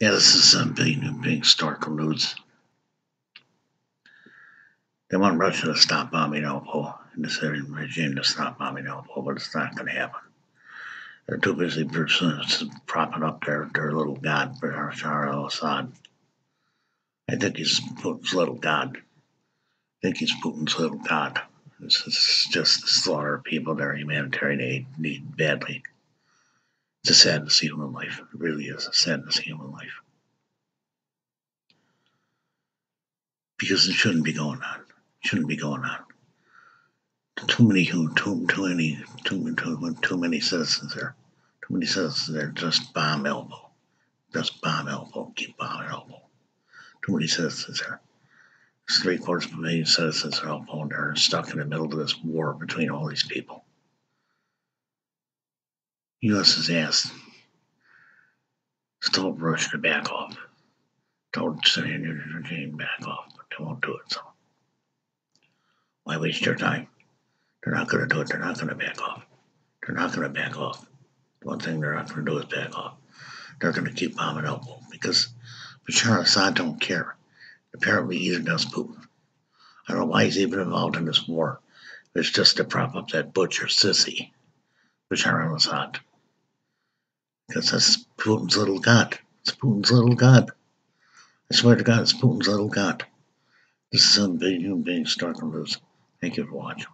Yeah, this is some big new big historical news. They want Russia to stop bombing Aleppo and the Syrian regime to stop bombing Aleppo, but it's not going to happen. They're too busy propping up their, their little god, Bashar al Assad. I think he's Putin's little god. I think he's Putin's little god. It's, it's just the slaughter of people their humanitarian aid need badly. It's a sadness of human life. It really is a sadness of human life. Because it shouldn't be going on. It shouldn't be going on. Too many, too, too many, too, too, too many citizens there. Too many citizens there. Just bomb Aleppo. Just bomb Aleppo. Keep bombing Aleppo. Too many citizens there. Three quarters of a million citizens are Aleppo and they're stuck in the middle of this war between all these people. U.S. has asked, told Russia to back off, told Syrian regime back off, but they won't do it. So why waste your time? They're not going to do it. They're not going to back off. They're not going to back off. One thing they're not going to do is back off. They're going to keep bombing Aleppo because Bashar Assad don't care. Apparently, either does Putin. I don't know why he's even involved in this war. It's just to prop up that butcher sissy, Bashar al-Assad. Because that's Putin's little god. It's Putin's little god. I swear to God, it's Putin's little god. This is some big human being starting to lose. Thank you for watching.